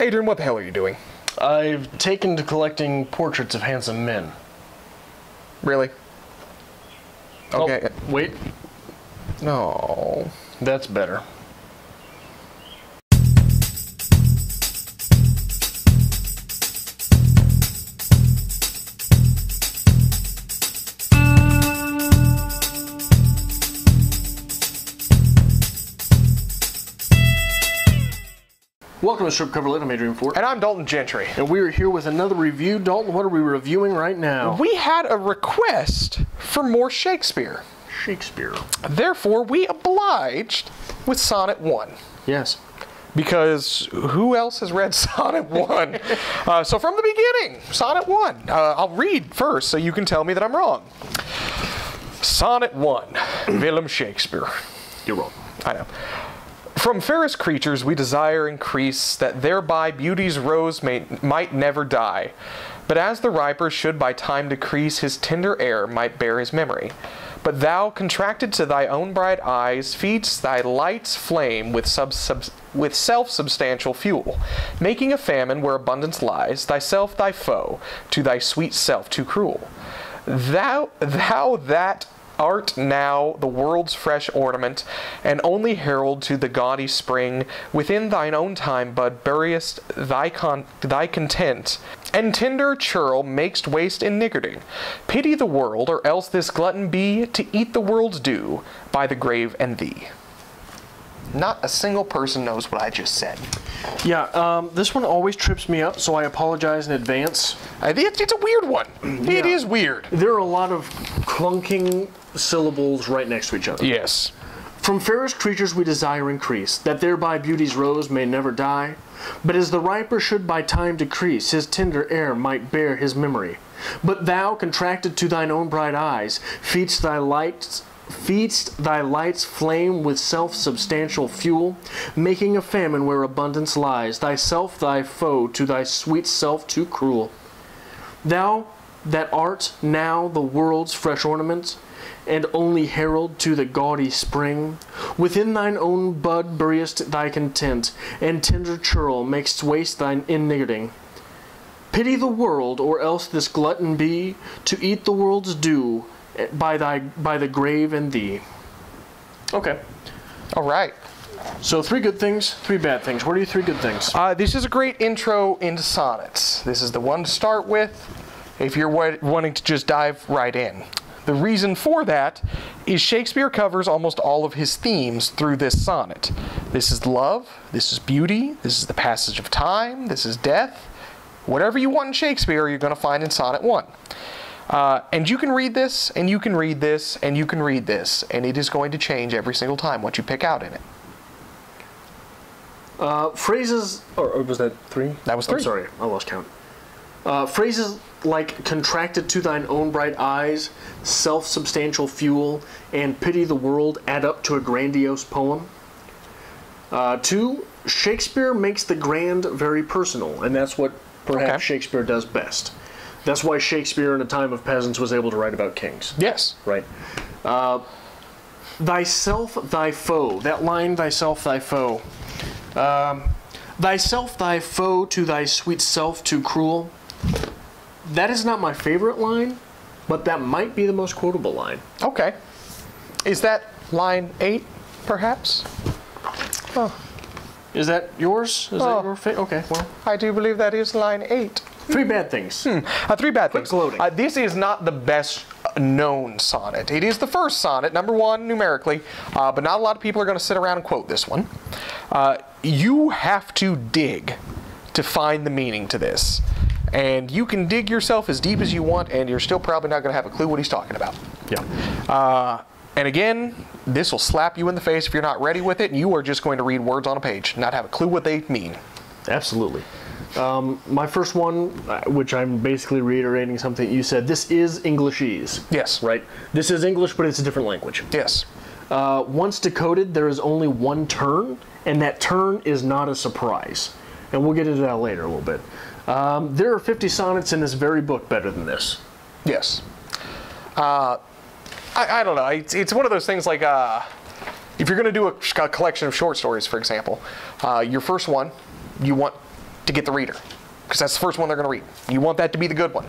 Adrian, what the hell are you doing? I've taken to collecting portraits of handsome men. Really? Oh, okay. Oh, wait, No. that's better. Welcome to Stripped Cover Lit. I'm Adrian Fort. And I'm Dalton Gentry. And we are here with another review. Dalton, what are we reviewing right now? We had a request for more Shakespeare. Shakespeare. Therefore, we obliged with Sonnet 1. Yes. Because who else has read Sonnet 1? uh, so, from the beginning, Sonnet 1. Uh, I'll read first so you can tell me that I'm wrong. Sonnet 1, Willem Shakespeare. You're wrong. I know. From fairest creatures we desire increase, that thereby beauty's rose may, might never die. But as the riper should by time decrease, his tender air might bear his memory. But thou, contracted to thy own bright eyes, feedst thy light's flame with, sub, sub, with self-substantial fuel, making a famine where abundance lies, thyself thy foe, to thy sweet self too cruel. Thou, thou that art now the world's fresh ornament, and only herald to the gaudy spring. Within thine own time, bud, buryest thy con- thy content, and tender churl makest waste in niggarding. Pity the world, or else this glutton be to eat the world's due by the grave and thee. Not a single person knows what I just said. Yeah, um, this one always trips me up, so I apologize in advance. I it's, it's a weird one. It Yeah. is weird. There are a lot of clunking syllables right next to each other. Yes. From fairest creatures we desire increase, that thereby beauty's rose may never die. But as the riper should by time decrease, his tender air might bear his memory. But thou, contracted to thine own bright eyes, feed'st thy lights feedst thy light's flame with self-substantial fuel, making a famine where abundance lies, thyself thy foe, to thy sweet self too cruel. Thou that art now the world's fresh ornament, and only herald to the gaudy spring, within thine own bud buryest thy content, and tender churl makest waste thine inniggarding. Pity the world, or else this glutton be, to eat the world's due, eh, by thy by the grave and thee. Okay. All right. So three good things, three bad things. What are your three good things? Uh, this is a great intro into sonnets. This is the one to start with if you're wa- wanting to just dive right in. The reason for that is Shakespeare covers almost all of his themes through this sonnet. This is love, this is beauty, this is the passage of time, this is death. Whatever you want in Shakespeare, you're going to find in Sonnet 1. Uh, and you can read this, and you can read this, and you can read this, and it is going to change every single time what you pick out in it. Uh, phrases, or, or was that three? That was I'm three. sorry, I lost count. Uh, phrases like contracted to thine own bright eyes, self substantial fuel, and pity the world add up to a grandiose poem. Uh, two, Shakespeare makes the grand very personal, and that's what perhaps Okay. Shakespeare does best. That's why Shakespeare, in a time of peasants, was able to write about kings Yes. right? Uh, thyself, thy foe. That line, thyself, thy foe. Um, thyself, thy foe, to thy sweet self, too cruel. That is not my favorite line, but that might be the most quotable line. Okay. Is that line eight, perhaps? Oh. Is that yours? Is Oh. that your fa- Okay, well, I do believe that is line eight. three bad things. Uh, three bad things. gloating. Uh, this is not the best known sonnet. It is the first sonnet, number one numerically, uh, but not a lot of people are going to sit around and quote this one. Uh, you have to dig to find the meaning to this. And you can dig yourself as deep as you want, and you're still probably not going to have a clue what he's talking about. Yeah. Uh, and again, this will slap you in the face if you're not ready with it, and you are just going to read words on a page, not have a clue what they mean. Absolutely. Um, my first one, uh, which I'm basically reiterating something you said, this is Englishese. Yes. Right? This is English, but it's a different language. Yes. Uh, once decoded, there is only one turn, and that turn is not a surprise. And we'll get into that later a little bit. Um, there are 50 sonnets in this very book better than this. Yes. Uh, I, I don't know. It's, it's one of those things like uh, if you're going to do a, a collection of short stories, for example, uh, your first one, you want to get the reader, because that's the first one they're going to read. You want that to be the good one.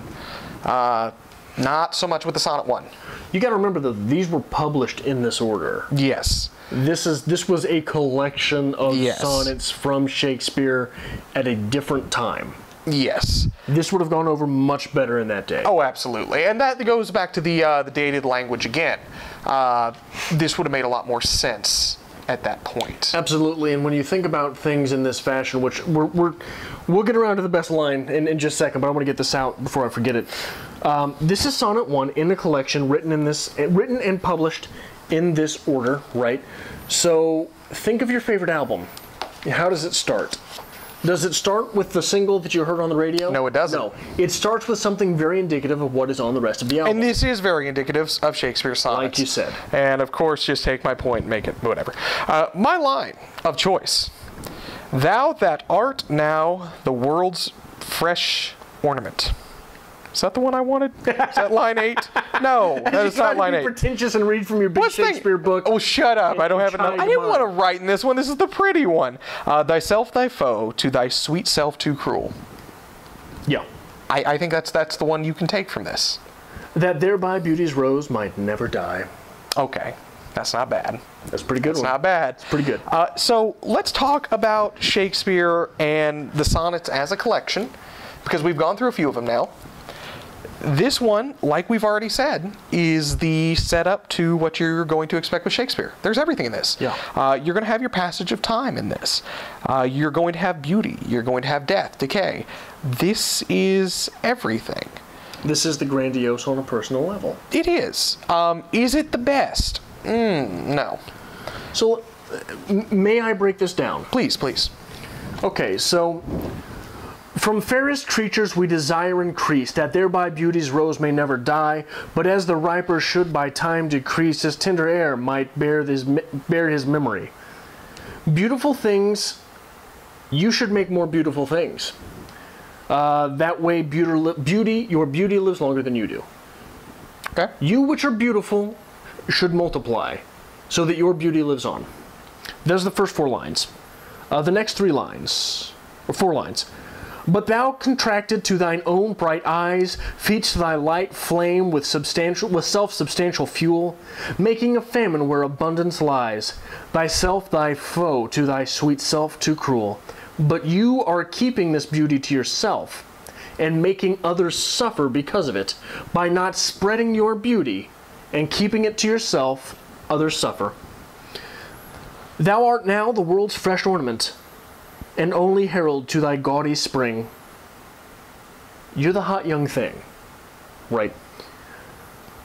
Uh, not so much with the Sonnet 1. You got to remember that these were published in this order. Yes. This is this was a collection of Yes. sonnets from Shakespeare at a different time. Yes. This would have gone over much better in that day. Oh, absolutely. And that goes back to the uh, the dated language again. Uh, this would have made a lot more sense at that point. Absolutely, and when you think about things in this fashion, which we're, we're we'll get around to the best line in, in just a second, but I want to get this out before I forget it. Um, this is Sonnet One in the collection written in this written and published in this order, right? So think of your favorite album. How does it start? Does it start with the single that you heard on the radio? No, it doesn't. No, it starts with something very indicative of what is on the rest of the album. And this is very indicative of Shakespeare's sonnets. Like you said. And of course, just take my point and make it whatever. Uh, my line of choice Thou that art now the world's fresh ornament. Is that the one I wanted? Is that line eight? No, that is Try not to line be eight. pretentious and read from your big What's the- Shakespeare book. Oh, shut up. I don't have enough. child I didn't want to write in this one. This is the pretty one. Uh, thyself, thy foe, to thy sweet self too cruel. Yeah. I, I think that's that's the one you can take from this. That thereby beauty's rose might never die. Okay, that's not bad. That's a pretty good It's one. not bad. It's pretty good. Uh, so let's talk about Shakespeare and the sonnets as a collection, because we've gone through a few of them now. This one, like we've already said, is the setup to what you're going to expect with Shakespeare. There's everything in this. Yeah. Uh, you're going to have your passage of time in this. Uh, you're going to have beauty. You're going to have death, decay. This is everything. This is the grandiose on a personal level. It is. Um, is it the best? Mm, no. So, uh, may I break this down? Please, please. Okay, so from fairest creatures we desire increase, that thereby beauty's rose may never die, but as the riper should by time decrease, his tender air might bear his, bear his memory. Beautiful things, you should make more beautiful things. Uh, that way, beauty, beauty, your beauty lives longer than you do. Okay. You which are beautiful should multiply, so that your beauty lives on. Those are the first four lines. Uh, the next three lines, or four lines. But thou contracted to thine own bright eyes, feeds thy light flame with substantial with self-substantial fuel, making a famine where abundance lies. Thyself thy foe, to thy sweet self too cruel. But you are keeping this beauty to yourself, and making others suffer because of it, by not spreading your beauty, and keeping it to yourself, others suffer. Thou art now the world's fresh ornament, and only herald to thy gaudy spring. You're the hot young thing, right?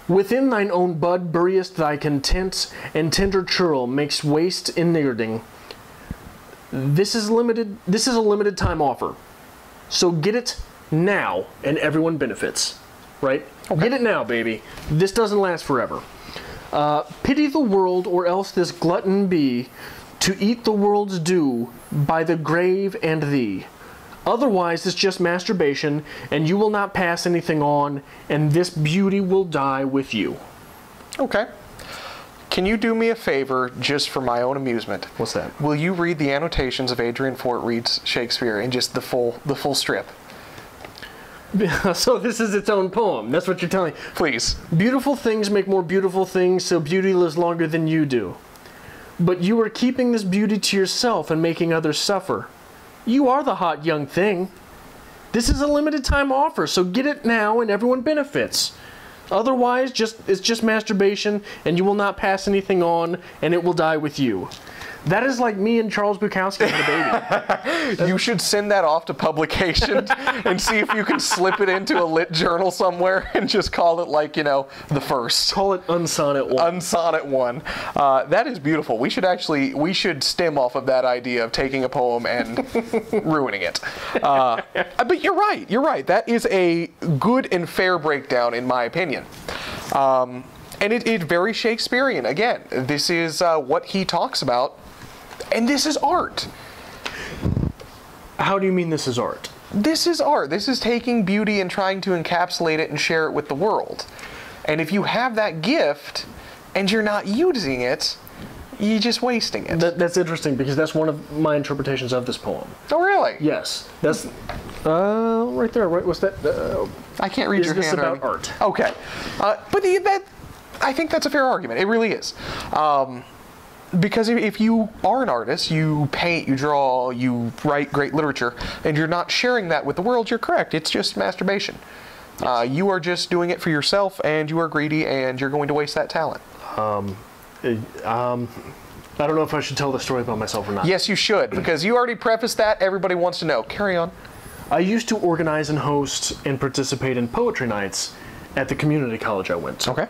Within thine own bud buriest thy content, and tender churl makes waste in niggarding. This is limited. This is a limited time offer, so get it now, and everyone benefits, right? Get it now, baby. This doesn't last forever. Uh, pity the world, or else this glutton be, to eat the world's due by the grave and thee. Otherwise, it's just masturbation, and you will not pass anything on, and this beauty will die with you. Okay. Can you do me a favor just for my own amusement? What's that? Will you read the annotations of Adrian Fort reads Shakespeare in just the full the full strip? so this is its own poem. That's what you're telling. me. Please. Beautiful things make more beautiful things, so beauty lives longer than you do. But you are keeping this beauty to yourself and making others suffer. You are the hot young thing. This is a limited time offer, so get it now and everyone benefits. Otherwise, just it's just masturbation and you will not pass anything on and it will die with you. That is like me and Charles Bukowski had a baby. You should send that off to publication and see if you can slip it into a lit journal somewhere and just call it like, you know, the first. Call it Unsonnet One. Unsonnet one. Uh, that is beautiful. We should actually we should stem off of that idea of taking a poem and ruining it. Uh, but you're right. You're right. That is a good and fair breakdown, in my opinion. Um, and it, it very Shakespearean. Again, this is uh, what he talks about, and this is art. How do you mean this is art? This is art. This is taking beauty and trying to encapsulate it and share it with the world. And if you have that gift and you're not using it, you're just wasting it. That, that's interesting because that's one of my interpretations of this poem. oh, really? Yes, that's uh, right there. Right, what's that? Uh, I can't read Is your this handwriting. about art? Okay, uh, but the, that I think that's a fair argument. It really is, um, because if, if you are an artist, you paint, you draw, you write great literature, and you're not sharing that with the world. You're correct. It's just masturbation. Uh, you are just doing it for yourself, and you are greedy, and you're going to waste that talent. Um, um, I don't know if I should tell the story about myself or not. Yes, you should, because you already prefaced that. Everybody wants to know. Carry on. I used to organize and host and participate in poetry nights at the community college I went to. Okay.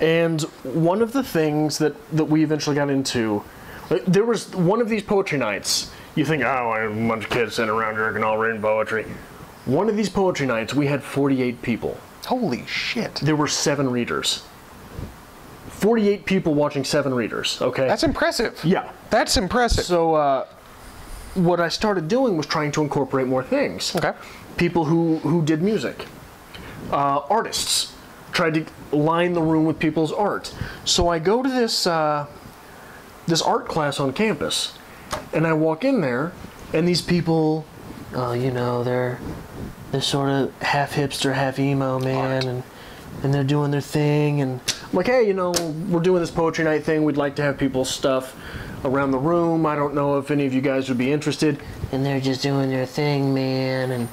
And one of the things that, that we eventually got into, like, there was one of these poetry nights. You think, oh, I have a bunch of kids sitting around drinking, all reading poetry. One of these poetry nights, we had 48 people. Holy shit. There were seven readers. 48 people watching seven readers, okay? That's impressive. yeah. That's impressive. So, uh, what I started doing was trying to incorporate more things. Okay. People who, who did music, uh, artists, tried to line the room with people's art. So I go to this uh, this art class on campus, and I walk in there, and these people, uh, you know, they're they're sort of half hipster, half emo, man, Art. and and they're doing their thing, and I'm like, hey, you know, we're doing this poetry night thing. We'd like to have people's stuff around the room. I don't know if any of you guys would be interested. And they're just doing their thing, man, and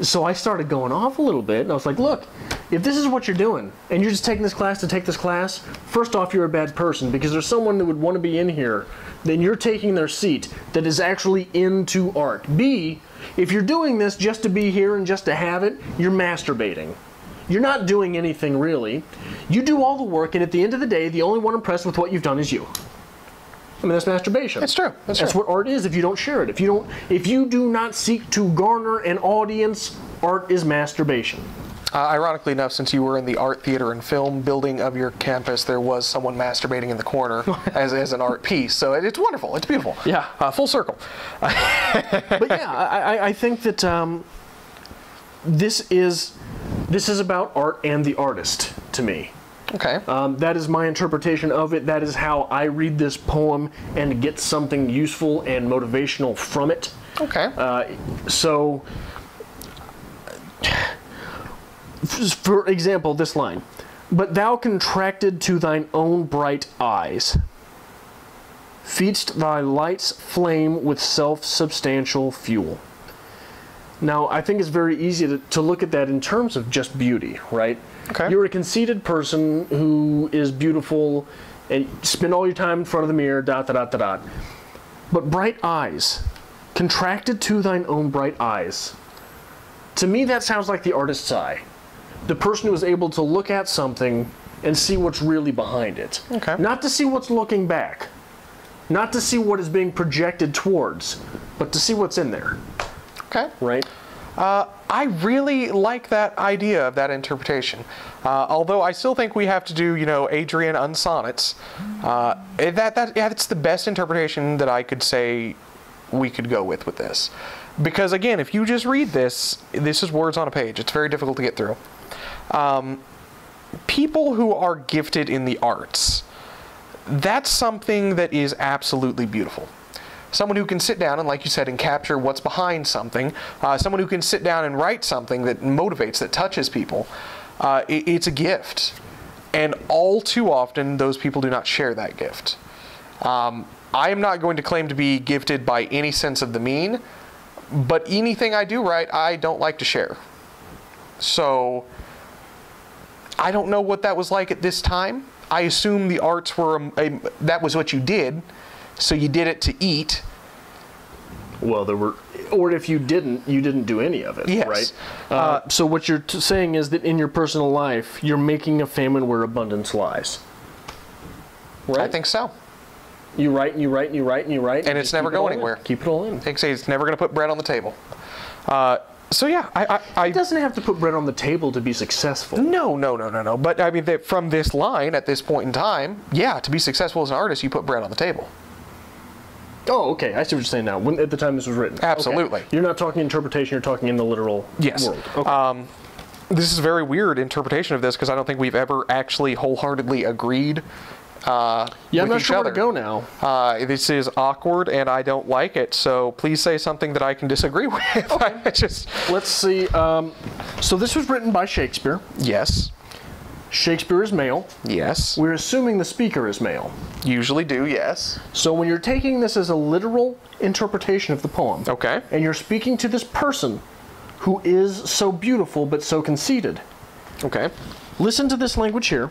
so I started going off a little bit, and I was like, look, if this is what you're doing, and you're just taking this class to take this class, first off, you're a bad person because there's someone that would want to be in here, then you're taking their seat that is actually into art. B, if you're doing this just to be here and just to have it, you're masturbating. You're not doing anything really. You do all the work, and at the end of the day, the only one impressed with what you've done is you. I mean, that's masturbation. It's true. That's That's true. what art is if you don't share it. If you don't if you do not seek to garner an audience, art is masturbation. Uh, ironically enough, since you were in the art theater and film building of your campus, there was someone masturbating in the corner as, as an art piece. So it, it's wonderful. It's beautiful. Yeah. Uh, full circle. But yeah, I, I- I think that um, this is this is about art and the artist to me. Okay. Um, that is my interpretation of it. That is how I read this poem and get something useful and motivational from it. okay. Uh, so, for example, this line But thou contracted to thine own bright eyes, feedst thy light's flame with self substantial fuel. Now, I think it's very easy to, to look at that in terms of just beauty, right? Okay. You're a conceited person who is beautiful and spend all your time in front of the mirror, dot, dot, dot, dot. But bright eyes, contracted to thine own bright eyes. To me, that sounds like the artist's eye. The person who is able to look at something and see what's really behind it. Okay. Not to see what's looking back, not to see what is being projected towards, but to see what's in there, okay. right? Uh, I really like that idea of that interpretation. Uh, although I still think we have to do, you know, Adrian unsonnets. Uh, that that yeah, that's the best interpretation that I could say we could go with with this. Because again, if you just read this, this is words on a page. It's very difficult to get through. Um, people who are gifted in the arts, that's something that is absolutely beautiful. Someone who can sit down and, like you said, and capture what's behind something. Uh, someone who can sit down and write something that motivates, that touches people. Uh, it- it's a gift. And all too often, those people do not share that gift. Um, I am not going to claim to be gifted by any sense of the mean, but anything I do right, I don't like to share. So I don't know what that was like at this time. I assume the arts were a, a, that was what you did, so you did it to eat. Well, there were, or if you didn't, you didn't do any of it, Yes. right? Uh, so what you're t- saying is that in your personal life, you're making a famine where abundance lies. Right? I think so. you write and you write and you write and you write, And it's never keep it all going in. anywhere. Keep it all in. Say it's never going to put bread on the table. Uh, so yeah, I, I, I It doesn't have to put bread on the table to be successful. no, no, no, no, no. But I mean, that from this line at this point in time, yeah, to be successful as an artist, you put bread on the table. Oh, okay. I see what you're saying now. When, at the time this was written. Okay. Absolutely. You're not talking interpretation. You're talking in the literal Yes. world. Okay. Um, this is a very weird interpretation of this because I don't think we've ever actually wholeheartedly agreed uh, Yeah, I'm not sure other. where to go now. Uh, this is awkward, and I don't like it. So please say something that I can disagree with. I just Let's see. Um, so this was written by Shakespeare. yes, Shakespeare is male. yes, We're assuming the speaker is male. usually do yes. So when you're taking this as a literal interpretation of the poem, Okay. and you're speaking to this person who is so beautiful but so conceited, Okay. listen to this language here.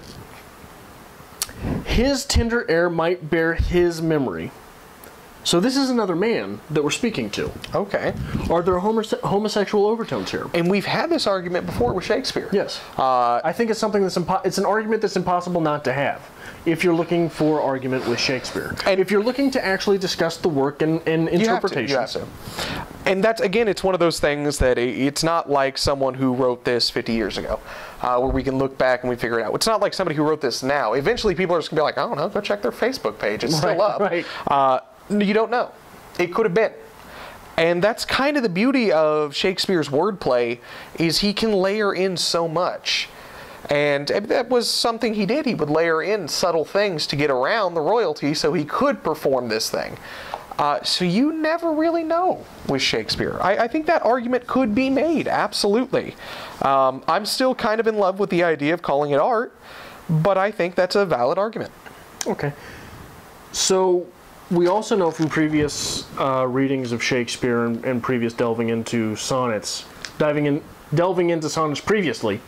His tender air might bear his memory. So this is another man that we're speaking to. Okay. Are there homose- homosexual overtones here? And we've had this argument before with Shakespeare. Yes. Uh, I think it's something that's impo- it's an argument that's impossible not to have if you're looking for argument with Shakespeare. And- if you're looking to actually discuss the work and, and interpretation. You have to, you have to. And that's again, it's one of those things that it's not like someone who wrote this 50 years ago, uh, where we can look back and we figure it out. It's not like somebody who wrote this now. Eventually, people are just gonna be like, I don't know, go check their Facebook page. It's Right, still up. right. Uh, you don't know. It could have been. And that's kind of the beauty of Shakespeare's wordplay is he can layer in so much. And that was something he did. He would layer in subtle things to get around the royalty so he could perform this thing. Uh, so you never really know with Shakespeare. I, I think that argument could be made, absolutely. Um, I'm still kind of in love with the idea of calling it art, but I think that's a valid argument. Okay. So we also know from previous uh, readings of Shakespeare and, and previous delving into sonnets, diving in, delving into sonnets previously,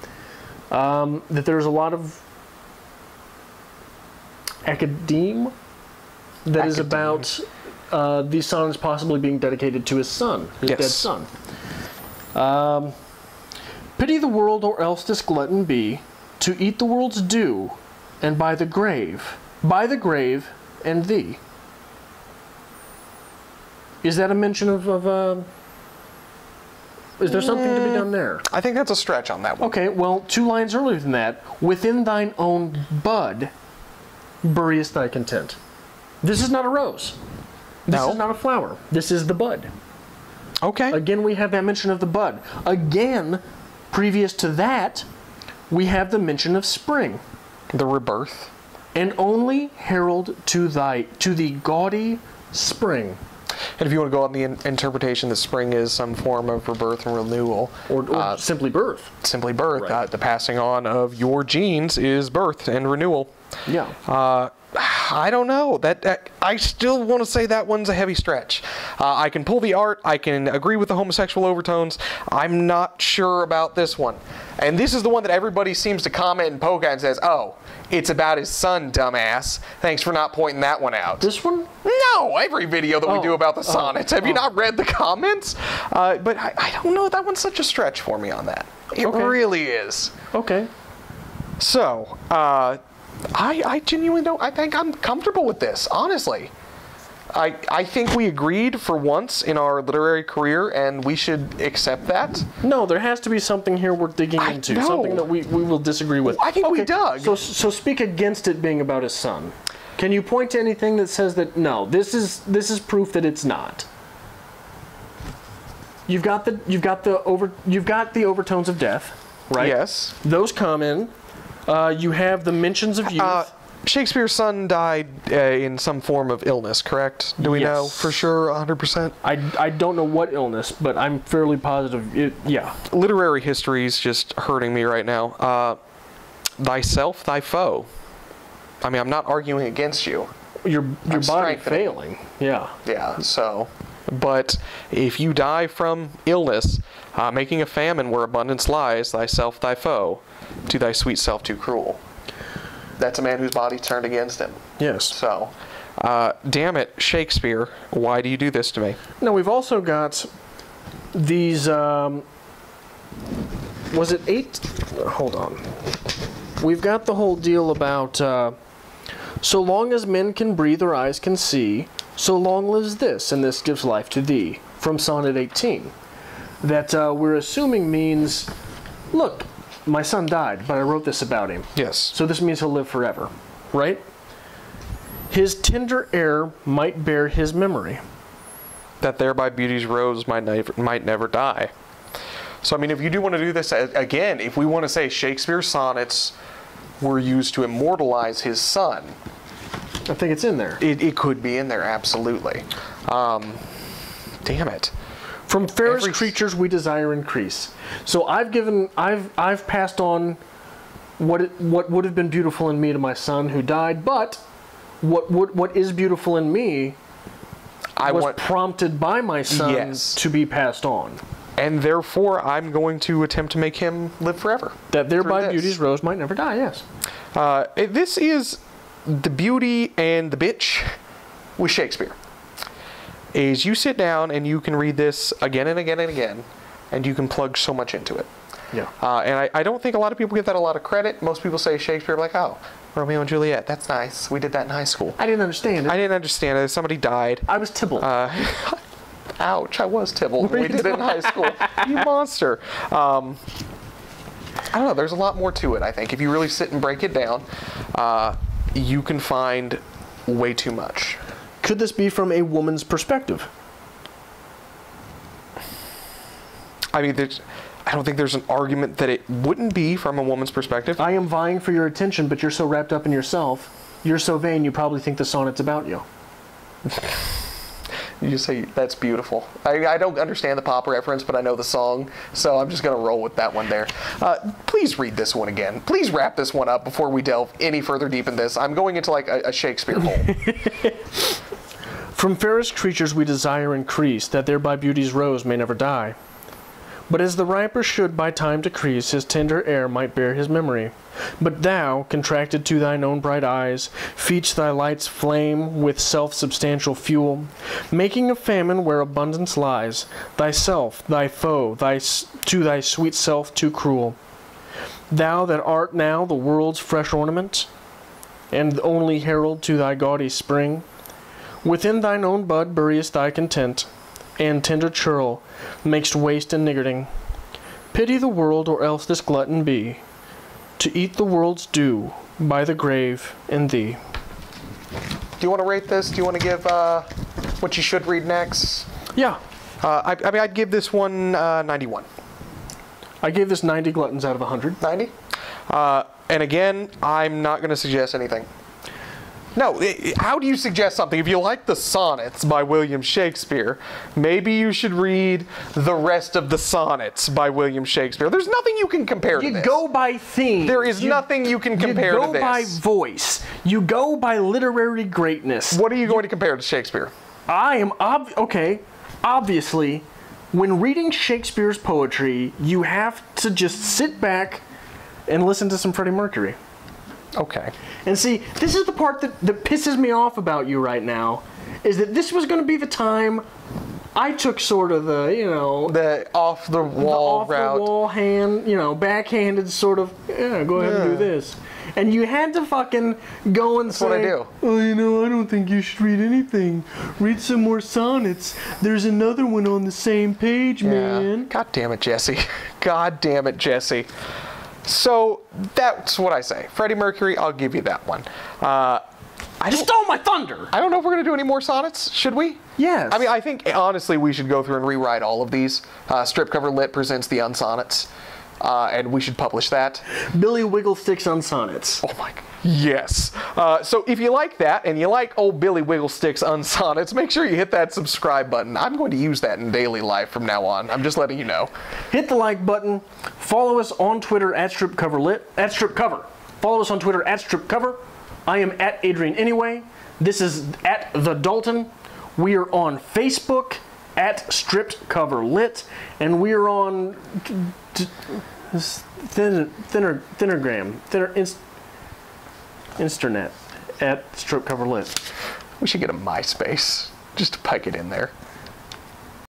um, that there's a lot of academe that is Academe. about uh, these sonnets possibly being dedicated to his son, his Yes. dead son. Um, Pity the world, or else this glutton be, to eat the world's due, and by the grave, by the grave, and thee. Is that a mention of, of uh, is there something to be done there? I think that's a stretch on that one. Okay, well, two lines earlier than that, within thine own bud, buryest thy content. This is not a rose. This No. is not a flower. This is the bud. Okay. Again, we have that mention of the bud. Again, previous to that, we have the mention of spring. The rebirth. And only herald to thy to the gaudy spring, And if you want to go on the in- interpretation that spring is some form of rebirth and renewal, or, or uh, simply birth. simply birth, Right. uh, the passing on of your genes is birth and renewal. Yeah. Uh, I don't know. That, that I still want to say that one's a heavy stretch. Uh, I can pull the art. I can agree with the homosexual overtones. I'm not sure about this one. And this is the one that everybody seems to comment and poke at and says, "Oh, it's about his son, dumbass." Thanks for not pointing that one out. this one? No, every video that we Oh, do about the oh, sonnets. Have you oh. not read the comments? Uh, but I, I don't know. That one's such a stretch for me on that. It Okay. really is. Okay. So, uh, I, I genuinely don't. I think I'm comfortable with this, honestly. I, I think we agreed for once in our literary career, and we should accept that. No, there has to be something here we're digging I into. know. Something that we, we will disagree with. I think we dug. So so speak against it being about his son. Can you point to anything that says that no, this is this is proof that it's not? You've got the you've got the over you've got the overtones of death, right? Yes. Those come in. Uh, you have the mentions of youth. Uh, Shakespeare's son died uh, in some form of illness, correct? Do we know for sure, 100%? I, I don't know what illness, but I'm fairly positive. It, yeah. Literary history is just hurting me right now. Uh, thyself, thy foe. I mean, I'm not arguing against you. Your your I'm body failing. Yeah. Yeah, so. But if you die from illness, uh, making a famine where abundance lies, thyself thy foe, to thy sweet self too cruel. That's a man whose body turned against him. Yes. So, uh, damn it, Shakespeare, why do you do this to me? Now we've also got these. Um, was it eight? Hold on. We've got the whole deal about uh, so long as men can breathe or eyes can see, so long lives this, and this gives life to thee. From Sonnet 18. That uh, we're assuming means, look, my son died, but I wrote this about him. Yes. So this means he'll live forever, right? His tender air might bear his memory. That thereby beauty's rose might never, might never die. So, I mean, if you do want to do this, again, if we want to say Shakespeare's sonnets were used to immortalize his son, I think it's in there. It, it could be in there, absolutely. Um, damn it. From fairest Every- creatures we desire increase. So I've given I've I've passed on what it, what would have been beautiful in me to my son who died, but what what what is beautiful in me I was want, prompted by my son Yes. to be passed on. and therefore I'm going to attempt to make him live forever. That thereby beauty's rose might never die. Yes. Uh, this is the beauty and the bitch with Shakespeare. Is you sit down and you can read this again and again and again, and you can plug so much into it. Yeah. Uh, and I, I don't think a lot of people give that a lot of credit. Most people say Shakespeare, like, oh, Romeo and Juliet, that's nice. We did that in high school. I didn't understand it. I didn't understand it. Somebody died. I was Tybalt. Uh, ouch, I was Tybalt we did it in high school. You monster. Um, I don't know, there's a lot more to it, I think. If you really sit and break it down, uh, you can find way too much. Could this be from a woman's perspective? I mean, there's, I don't think there's an argument that it wouldn't be from a woman's perspective. I am vying for your attention, but you're so wrapped up in yourself. You're so vain, you probably think the sonnet's about you. You say that's beautiful. I, I don't understand the pop reference, but I know the song, so I'm just going to roll with that one there. Uh, please read this one again. Please wrap this one up before we delve any further deep in this. I'm going into like a, a Shakespeare hole. From fairest creatures we desire increase, that thereby beauty's rose may never die. But as the riper should by time decrease, his tender air might bear his memory. But thou, contracted to thine own bright eyes, feach thy light's flame with self-substantial fuel, making a famine where abundance lies, thyself, thy foe, thy to thy sweet self too cruel. Thou that art now the world's fresh ornament, and only herald to thy gaudy spring, Within thine own bud buryest thy content, and tender churl makest waste and niggarding. Pity the world, or else this glutton be, to eat the world's due by the grave and thee. Do you want to rate this? Do you want to give uh, what you should read next? Yeah, Uh, I, I mean, I'd give this one uh, 91. I gave this 90 gluttons out of 100. 90? Uh, and again, I'm not going to suggest anything. No, how do you suggest something? If you like the sonnets by William Shakespeare, maybe you should read the rest of the sonnets by William Shakespeare. There's nothing you can compare to You go by theme. There is You- nothing you can compare you to this. You go by voice. You go by literary greatness. what are you going to compare to Shakespeare? I am ob okay. Obviously, when reading Shakespeare's poetry, you have to just sit back and listen to some Freddie Mercury. Okay. And see, this is the part that, that pisses me off about you right now, is that this was going to be the time I took sort of the, you know, The off the the wall off route. the wall hand, you know, backhanded sort of, yeah, go ahead and do this. And you had to fucking go and say, what I do. Oh, you know, I don't think you should read anything. Read some more sonnets. There's another one on the same page, man. God damn it, Jesse. God damn it, Jesse. So that's what I say. Freddie Mercury, I'll give you that one. Uh, I You stole my thunder. I don't know if we're gonna do any more sonnets. Should we? Yes. I mean, I think honestly we should go through and rewrite all of these. Uh, Stripped Cover Lit presents the unsonnets, uh, and we should publish that. Billy Wigglesticks on sonnets. Oh my. g- Yes. Uh, so if you like that and you like old Billy Wigglesticks unsonnets, make sure you hit that subscribe button. I'm going to use that in daily life from now on. I'm just letting you know. Hit the like button. Follow us on Twitter at StrippedCoverLit. At StrippedCover. Follow us on Twitter at StrippedCover. I am at Adrian Anyway. This is at The Dalton. We are on Facebook at Stripped Cover Lit. And we are on thinner, thinner, thinnergram, thinner, Insternet at Stroke Cover Lit. We should get a MySpace just to pike it in there.